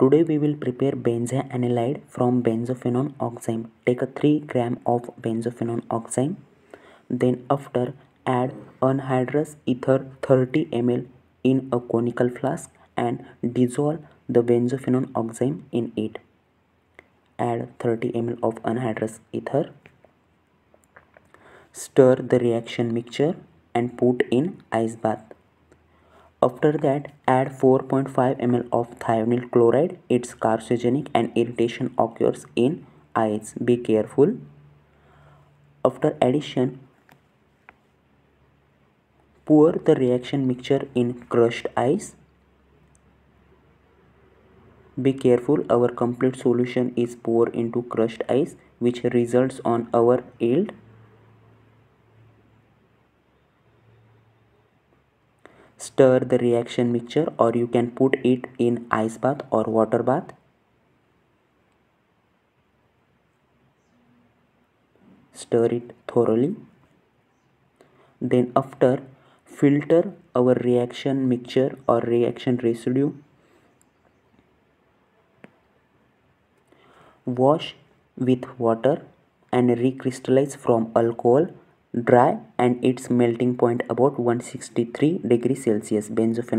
Today we will prepare benzanilide from benzophenone oxime. Take a 3 gram of benzophenone oxime. Then after add anhydrous ether 30 ml in a conical flask and dissolve the benzophenone oxime in it. Add 30 ml of anhydrous ether. Stir the reaction mixture and put in ice bath. After that, add 4.5 ml of thionyl chloride. It's carcinogenic and irritation occurs in eyes. Be careful. After addition, pour the reaction mixture in crushed ice. Be careful, our complete solution is poured into crushed ice which results on our yield. Stir the reaction mixture or you can put it in ice bath or water bath. Stir it thoroughly. Then after filter our reaction mixture or reaction residue. Wash with water and recrystallize from alcohol dry and its melting point about 163 degrees celsius. Benzophenone